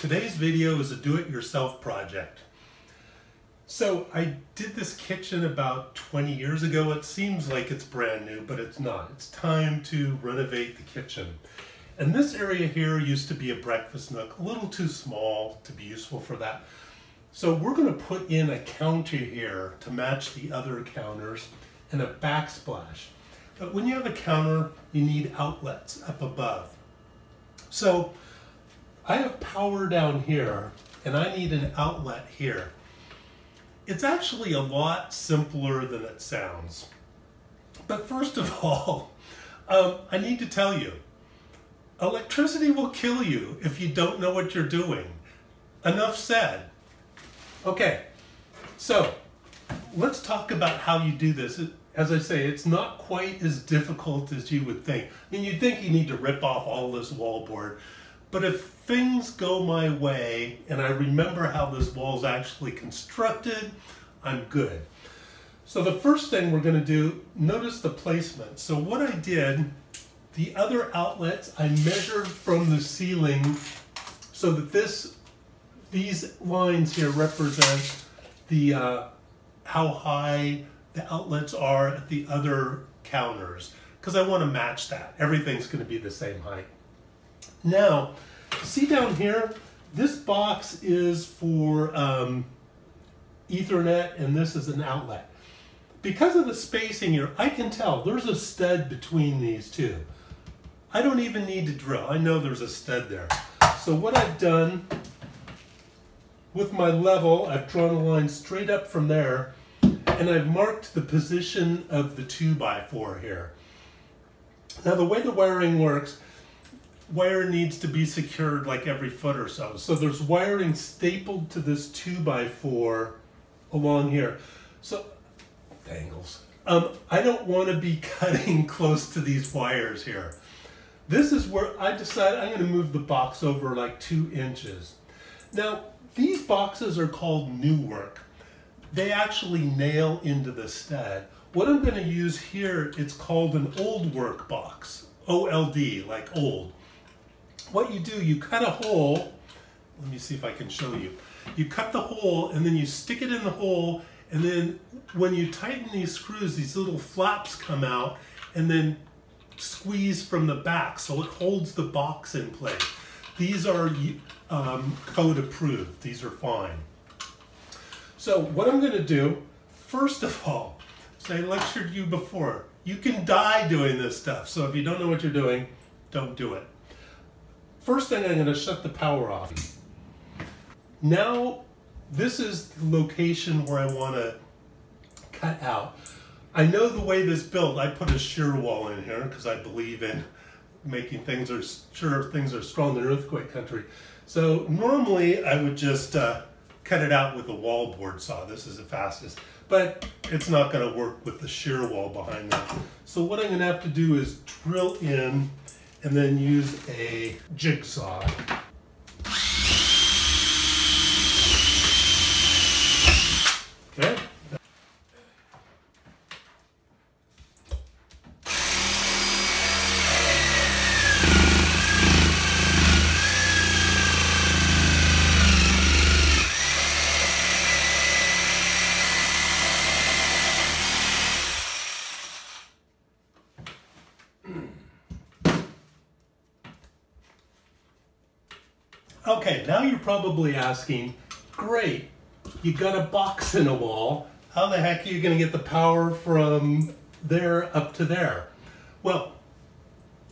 Today's video is a do-it-yourself project. So I did this kitchen about 20 years ago. It seems like it's brand new, but it's not. It's time to renovate the kitchen. And this area here used to be a breakfast nook, a little too small to be useful for that. So we're gonna put in a counter here to match the other counters and a backsplash. But when you have a counter, you need outlets up above. So I have power down here and I need an outlet here. It's actually a lot simpler than it sounds. But first of all, um, I need to tell you, electricity will kill you if you don't know what you're doing. Enough said. Okay, so let's talk about how you do this. As I say, it's not quite as difficult as you would think. I mean, you'd think you need to rip off all this wallboard, but if things go my way and I remember how this wall is actually constructed, I'm good. So the first thing we're going to do, notice the placement. So what I did, the other outlets I measured from the ceiling so that this, these lines here represent the uh, how high the outlets are at the other counters because I want to match that. Everything's going to be the same height. Now, see down here, this box is for um, Ethernet and this is an outlet. Because of the spacing here, I can tell there's a stud between these two. I don't even need to drill. I know there's a stud there. So what I've done with my level, I've drawn a line straight up from there and I've marked the position of the 2x4 here. Now the way the wiring works, wire needs to be secured like every foot or so. So there's wiring stapled to this 2x4 along here. So, dangles. Um, I don't want to be cutting close to these wires here. This is where I decide I'm going to move the box over like two inches. Now, these boxes are called new work. They actually nail into the stud. What I'm going to use here, it's called an old work box. OLD, like old. What you do, you cut a hole. Let me see if I can show you. You cut the hole and then you stick it in the hole and then when you tighten these screws, these little flaps come out and then squeeze from the back so it holds the box in place. These are um, code approved. These are fine. So what I'm going to do, first of all, as I lectured you before, you can die doing this stuff. So if you don't know what you're doing, don't do it. First thing, I'm going to shut the power off. Now, this is the location where I want to cut out. I know the way this built, I put a shear wall in here because I believe in making things are sure things are strong in earthquake country. So normally I would just uh, cut it out with a wallboard saw. This is the fastest, but it's not going to work with the shear wall behind that. So what I'm going to have to do is drill in and then use a jigsaw. Okay, now you're probably asking, great, you got a box in a wall. How the heck are you going to get the power from there up to there? Well,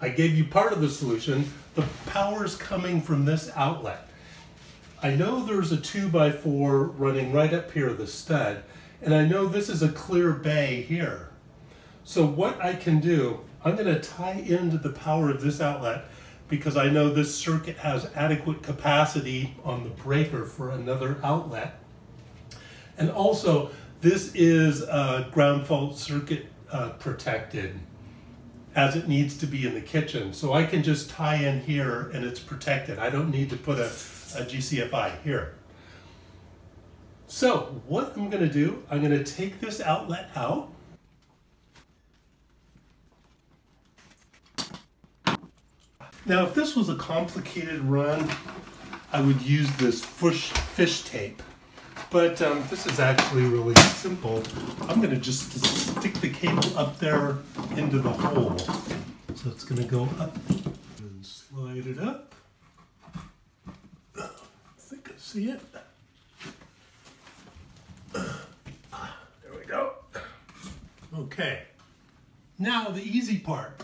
I gave you part of the solution. The power's coming from this outlet. I know there's a 2x4 running right up here, the stud, and I know this is a clear bay here. So what I can do, I'm going to tie into the power of this outlet because I know this circuit has adequate capacity on the breaker for another outlet. And also, this is a ground fault circuit uh, protected as it needs to be in the kitchen. So I can just tie in here and it's protected. I don't need to put a, a GCFI here. So what I'm gonna do, I'm gonna take this outlet out Now, if this was a complicated run, I would use this fish, fish tape. But um, this is actually really simple. I'm gonna just stick the cable up there into the hole. So it's gonna go up and slide it up. I think I see it. There we go. Okay. Now the easy part.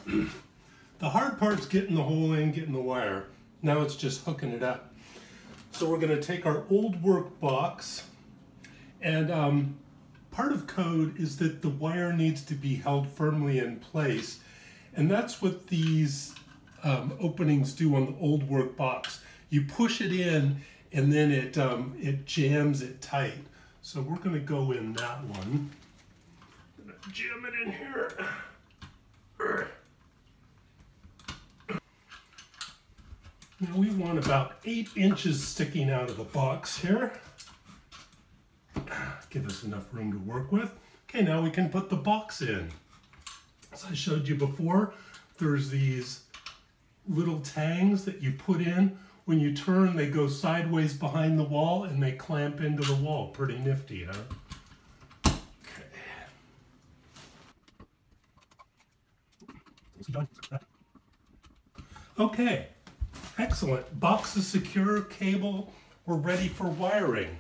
The hard part's getting the hole in, getting the wire. Now it's just hooking it up. So we're gonna take our old work box and um, part of code is that the wire needs to be held firmly in place. And that's what these um, openings do on the old work box. You push it in and then it, um, it jams it tight. So we're gonna go in that one. jam it in here. Now we want about eight inches sticking out of the box here. Give us enough room to work with. Okay, now we can put the box in. As I showed you before, there's these little tangs that you put in. When you turn, they go sideways behind the wall and they clamp into the wall. Pretty nifty, huh? Okay. Okay, Excellent. Box is secure, cable, we're ready for wiring.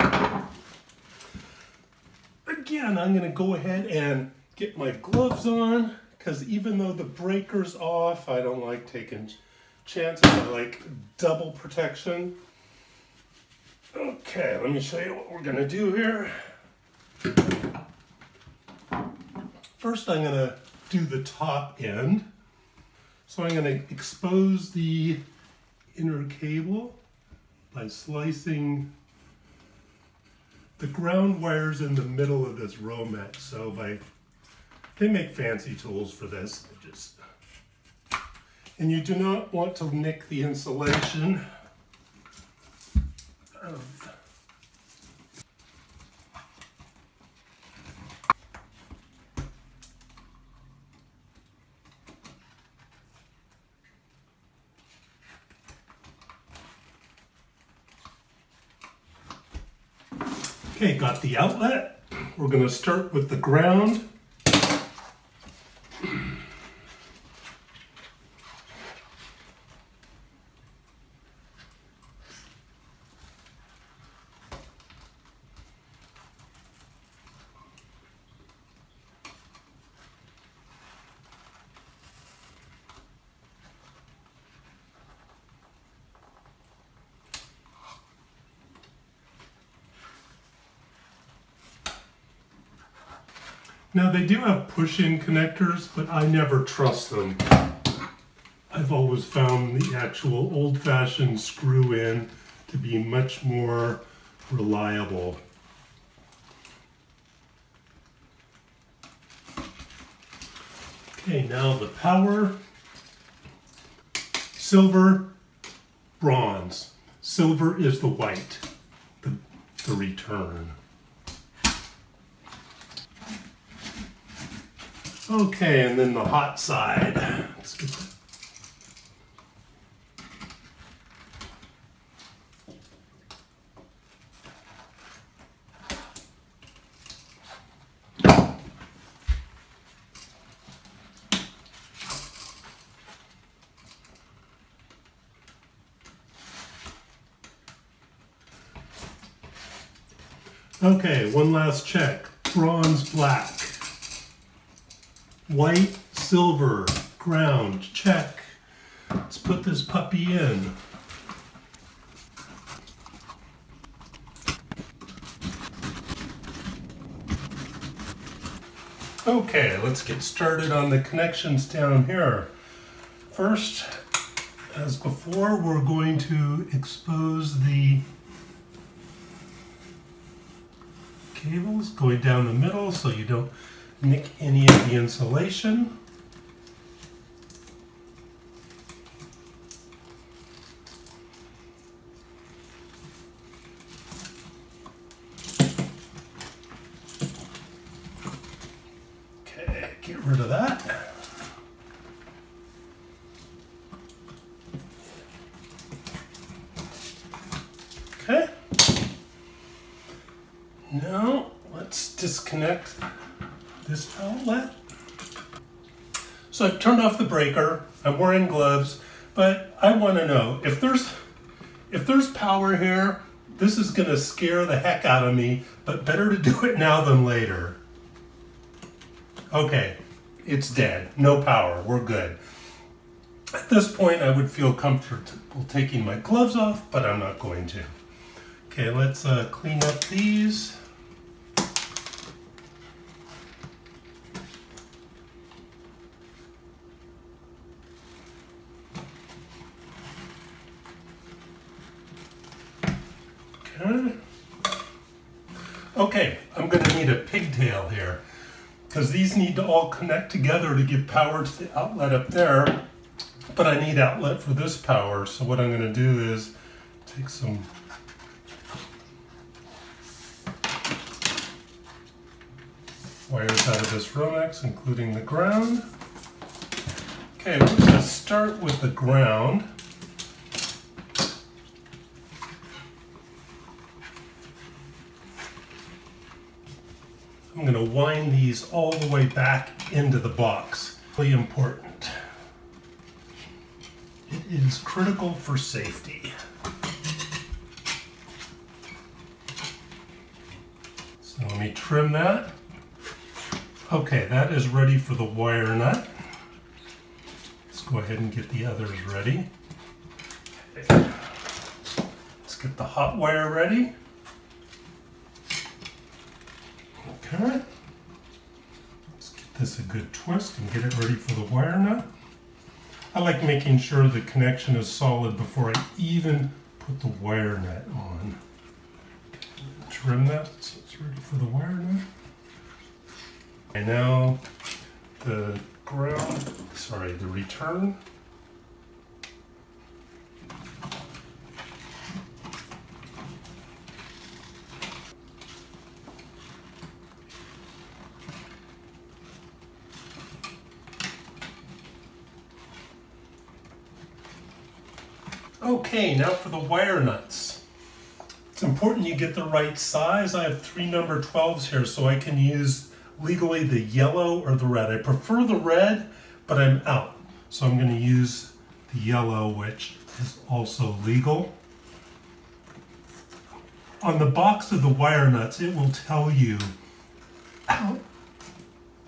Again, I'm gonna go ahead and get my gloves on because even though the breaker's off, I don't like taking chances. I like double protection. Okay, let me show you what we're gonna do here. First, I'm gonna do the top end. So I'm gonna expose the inner cable by slicing the ground wires in the middle of this Romex. So by, they make fancy tools for this. Just, and you do not want to nick the insulation of Okay, got the outlet. We're to start with the ground. Now they do have push-in connectors, but I never trust them. I've always found the actual old-fashioned screw-in to be much more reliable. Okay, now the power, silver, bronze. Silver is the white, the, the return. Okay, and then the hot side. Okay, one last check. Bronze black. White, silver, ground, check. Let's put this puppy in. Okay, let's get started on the connections down here. First, as before, we're going to expose the cables going down the middle so you don't nick any of the insulation. Okay, get rid of that. Okay. Now, let's disconnect this outlet. So I've turned off the breaker, I'm wearing gloves, but I want to know if there's if there's power here, this is to scare the heck out of me, but better to do it now than later. Okay, it's dead. No power. We're good. At this point, I would feel comfortable taking my gloves off, but I'm not going to. Okay, let's uh, clean up these. Because these need to all connect together to give power to the outlet up there. But I need outlet for this power, so what I'm going to do is take some wires out of this Romex, including the ground. Okay, we're to start with the ground. I'm going to wind these all the way back into the box. Really important. It is critical for safety. So let me trim that. Okay, that is ready for the wire nut. Let's go ahead and get the others ready. Okay. Let's get the hot wire ready. Okay. Let's get this a good twist and get it ready for the wire nut. I like making sure the connection is solid before I even put the wire nut on. Trim that so it's ready for the wire nut. And now the ground, sorry, the return Okay, now for the wire nuts. It's important you get the right size. I have three number 12s here, so I can use legally the yellow or the red. I prefer the red, but I'm out. So I'm going to use the yellow, which is also legal. On the box of the wire nuts, it will tell you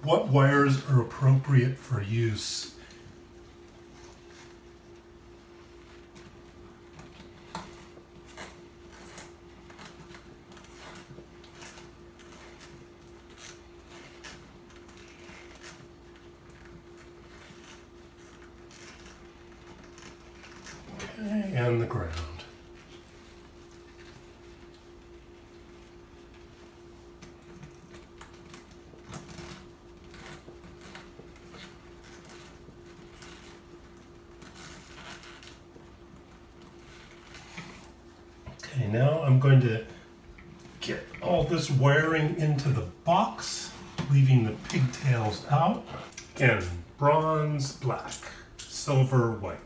what wires are appropriate for use. and the ground. Okay, now I'm going to get all this wiring into the box, leaving the pigtails out. Again, bronze, black, silver, white.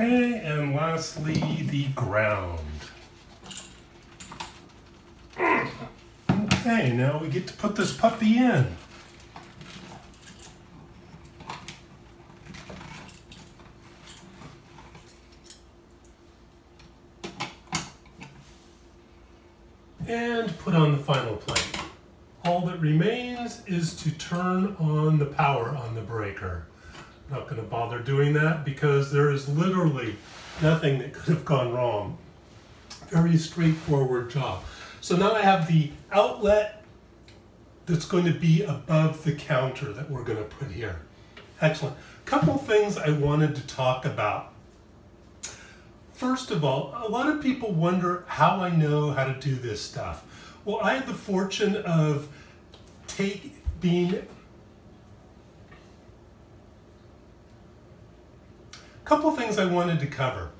Okay, and lastly, the ground. Okay, now we get to put this puppy in. And put on the final plate. All that remains is to turn on the power on the breaker. Not going to bother doing that because there is literally nothing that could have gone wrong. Very straightforward job. So now I have the outlet that's going to be above the counter that we're going to put here. Excellent. Couple things I wanted to talk about. First of all, a lot of people wonder how I know how to do this stuff. Well, I had the fortune of take being couple things I wanted to cover.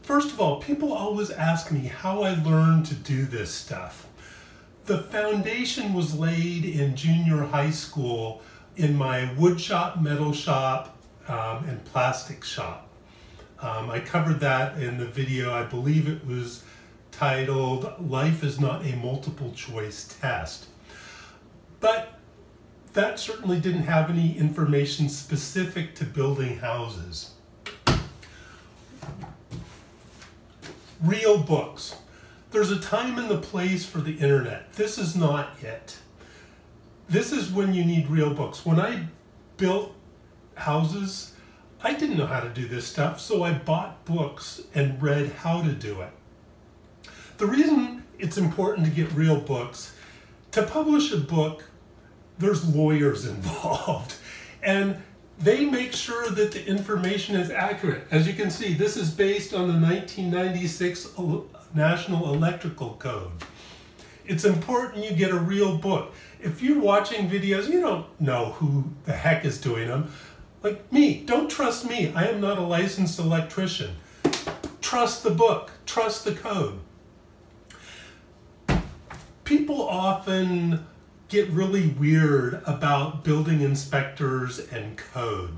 First of all, people always ask me how I learned to do this stuff. The foundation was laid in junior high school in my wood shop, metal shop, um, and plastic shop. Um, I covered that in the video, I believe it was titled Life is Not a Multiple Choice Test. But that certainly didn't have any information specific to building houses. Real books. There's a time and the place for the internet. This is not it. This is when you need real books. When I built houses, I didn't know how to do this stuff, so I bought books and read how to do it. The reason it's important to get real books, to publish a book, there's lawyers involved. And they make sure that the information is accurate. As you can see, this is based on the 1996 National Electrical Code. It's important you get a real book. If you're watching videos, you don't know who the heck is doing them. Like me, don't trust me. I am not a licensed electrician. Trust the book, trust the code. People often get really weird about building inspectors and code.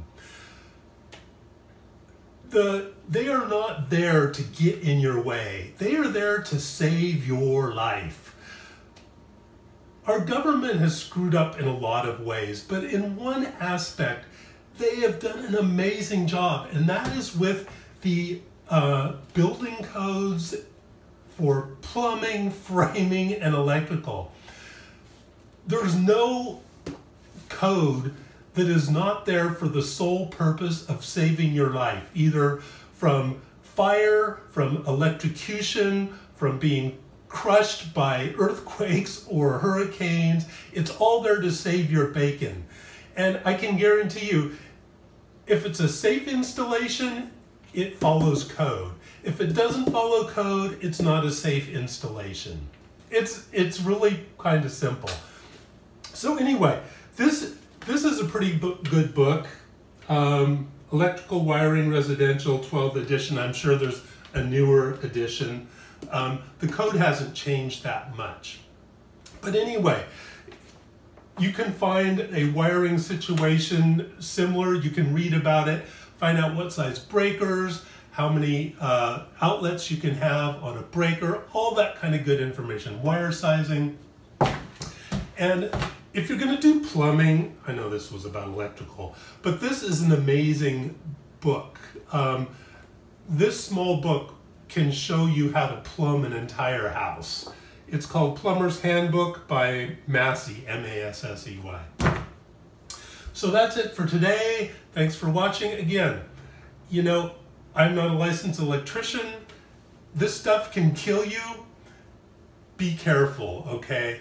The, they are not there to get in your way. They are there to save your life. Our government has screwed up in a lot of ways, but in one aspect, they have done an amazing job, and that is with the uh, building codes for plumbing, framing, and electrical there's no code that is not there for the sole purpose of saving your life, either from fire, from electrocution, from being crushed by earthquakes or hurricanes. It's all there to save your bacon. And I can guarantee you, if it's a safe installation, it follows code. If it doesn't follow code, it's not a safe installation. It's, it's really kind of simple. So anyway, this this is a pretty good book. Um, Electrical Wiring Residential 12th edition. I'm sure there's a newer edition. Um, the code hasn't changed that much. But anyway, you can find a wiring situation similar. You can read about it, find out what size breakers, how many uh, outlets you can have on a breaker, all that kind of good information. Wire sizing. And if you're going to do plumbing, I know this was about electrical, but this is an amazing book. Um, this small book can show you how to plumb an entire house. It's called Plumber's Handbook by Massey, M-A-S-S-E-Y. So that's it for today. Thanks for watching. Again, you know, I'm not a licensed electrician. This stuff can kill you. Be careful, okay?